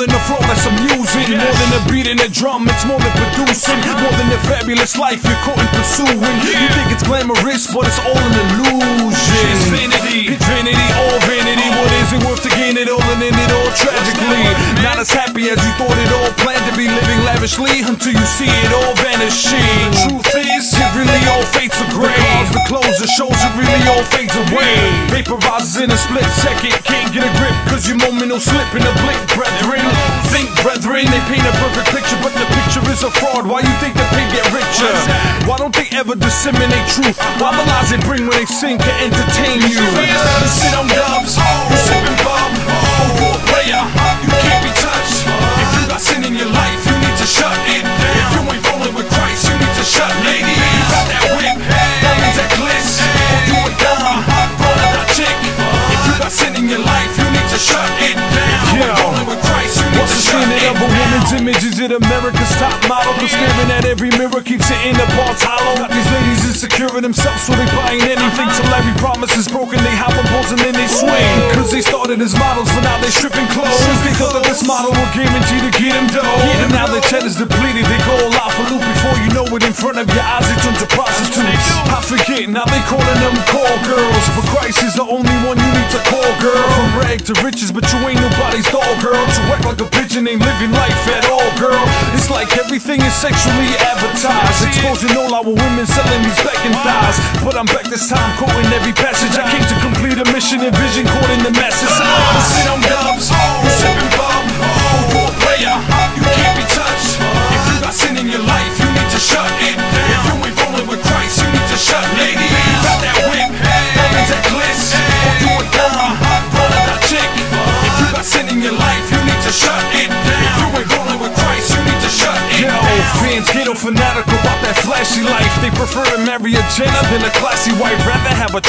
than a flow that's amusing. More than a beat and a drum, it's more than producing. More than a fabulous life you're caught in pursuing. You think it's glamorous, but it's all an illusion. vanity. It's vanity, all vanity. What is it worth to gain it all and end it all tragically? Not as happy as you thought it all planned to be living lavishly until you see it all vanishing. Truth is, it really all fades to gray. Cause the clothes, the shows, it really all fades away. Vaporizes in a split second, can't get a grip cause your moment will slip in a blink, brethren. Think, brethren, they paint a perfect picture, but the picture is a fraud. Why you think the pig get richer? Why don't they ever disseminate truth? Why the lies they bring when they sing to entertain you? Standard it of a down. woman's image? Is it America's top model? But staring at every mirror keeps hitting the parts hollow. Got these ladies insecure in themselves, so they buying anything till every promise is broken. They hop on balls and then they swing. Cause they started as models, but now they're stripping clothes. They thought that this model would guarantee to get them dough. And now their cheddars depleted, they go all out for loot before you know it. In front of your eyes, they turn to prostitutes. I forget, now they calling them call girls. But Christ is the only one you need to call, girl. From rag to riches, but you ain't nobody's doll, girl. To act like a pigeon ain't living life at all, girl. It's like everything is sexually advertised, exposing all our women selling these back and thighs. But I'm back this time, quoting every passage. I came to complete a mission and vision, caught in the masses. You sit on dubs, sipping fanatical about that flashy life. They prefer to marry a Jenna than a classy wife. Rather have a